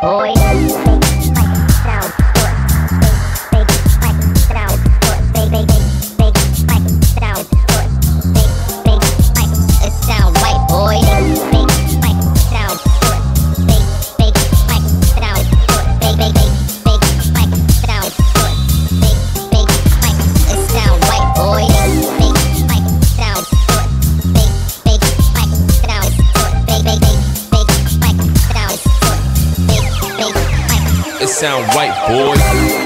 boy. Sound right, boys.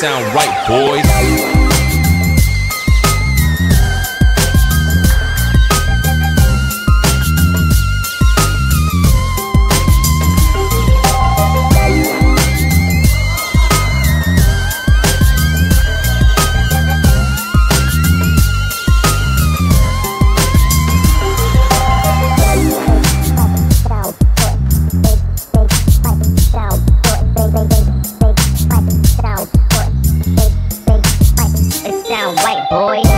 Sound right, boys. boy.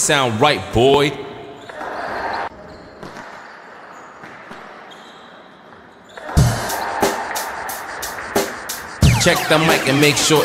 Sound right, boy. Check the mic and make sure